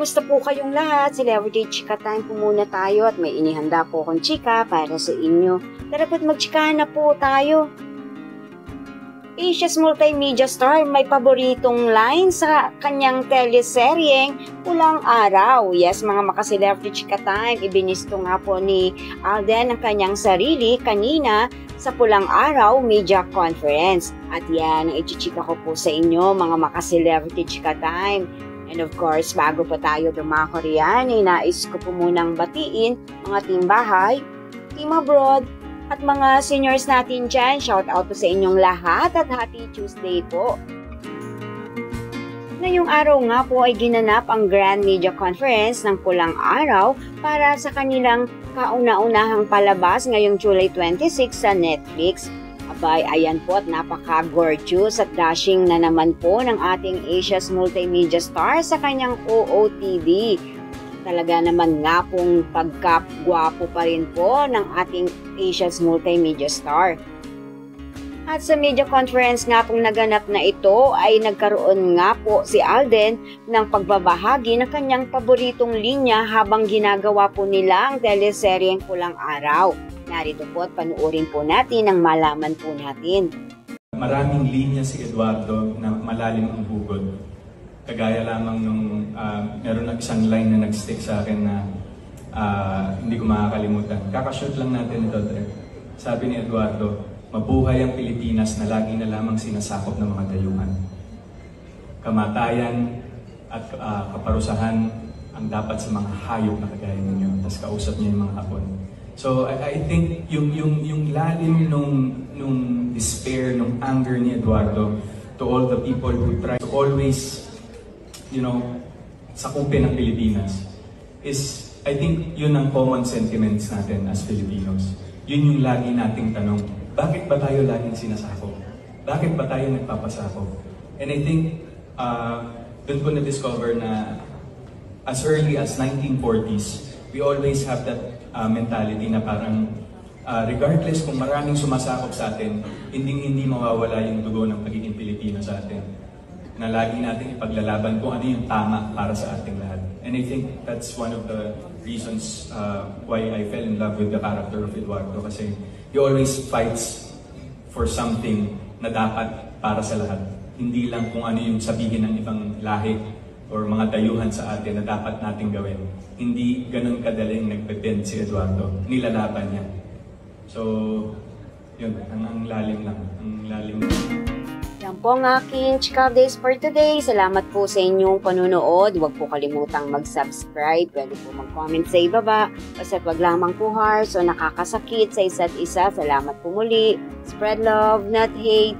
Kumusta po kayong lahat? Celebrity Chika Time po muna tayo at may inihanda po akong chika para sa inyo. Tara po't magchikahan na po tayo. Asia's multimedia star may paboritong line sa kanyang teleseryeng Pulang Araw. Yes, mga makaselebrity chika time, ibinisto nga po ni Alden ang kanyang sarili kanina sa Pulang Araw Media Conference. At yan ang ichichika ko po sa inyo, mga makaselebrity chika time. And of course, bago pa tayo dumako riyan, ay nais ko po munang batiin mga team bahay, team abroad, at mga seniors natin dyan, shout out po sa inyong lahat at happy Tuesday po. Ngayong araw nga po ay ginanap ang Grand Media Conference ng Pulang Araw para sa kanilang kauna-unahang palabas ngayong July 26 sa Netflix. Abay, ayan po at napaka-gorgeous at dashing na naman po ng ating Asia's multimedia star sa kanyang OOTV talaga naman nga pong pagkapgwapo pa rin po ng ating Asia's multimedia star. At sa media conference nga pong naganap na ito ay nagkaroon nga po si Alden ng pagbabahagi ng kanyang paboritong linya habang ginagawa po nila ang teleseryeng Pulang Araw. Narito po at panuorin po natin ang malaman po natin. Maraming linya si Eduardo na malalim ang bugod Kagaya lamang nung uh, meron na isang line na nag-stick sa akin na uh, hindi ko makakalimutan. Kakashoot lang natin ito, Dre. Sabi ni Eduardo, mabuhay ang Pilipinas na lagi na lamang sinasakop ng mga dayuhan. Kamatayan at uh, kaparusahan ang dapat sa mga hayop na kagaya ninyo. Tapos kausap niya yung mga hapon. So I, I think yung yung yung lalim nung nung despair, nung anger ni Eduardo to all the people who try to always you know, sakupin ng Pilipinas is, I think, yun ang common sentiments natin as Filipinos. Yun yung lagi nating tanong, bakit ba tayo laging sinasako? Bakit ba tayo nagpapasako? And I think, uh, doon ko na-discover na as early as 1940s, we always have that uh, mentality na parang uh, regardless kung maraming sumasakop sa atin, hindi hindi mawawala yung dugo ng pagiging Pilipino sa atin na lagi natin ipaglalaban kung ano yung tama para sa ating lahat. And I think that's one of the reasons uh, why I fell in love with the character of Eduardo kasi he always fights for something na dapat para sa lahat. Hindi lang kung ano yung sabihin ng ibang lahi or mga dayuhan sa atin na dapat nating gawin. Hindi ganun kadaling nagpe si Eduardo. Nilalaban niya. So, yun, ang, ang lalim lang. Ang lalim. Yan po ang aking Chika Days for today. Salamat po sa inyong panunood. Huwag po kalimutang mag-subscribe. Pwede po mag-comment sa ibaba. Basta't wag lamang po hearts o nakakasakit sa isa't isa. Salamat po muli. Spread love, not hate.